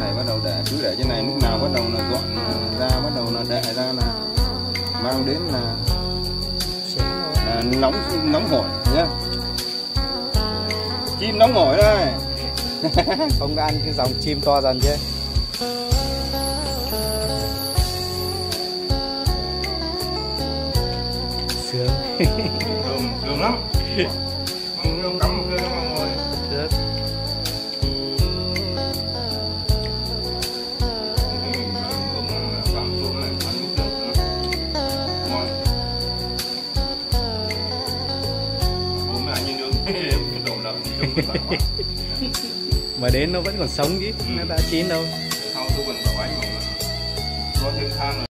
này bắt đầu để cứ để trên này lúc nào bắt đầu là dọn ra bắt đầu là để ra là mang đến là, là nóng nóng hổi nhá chim nóng hổi đây. Không ăn cái dòng chim to dần chứ. Đường đường lắm. Không cắm một cái ngồi. Trông vẫn phải quá Mà đến nó vẫn còn sống chứ, nó đã chín đâu. sau tôi còn bảo mà. Có thêm than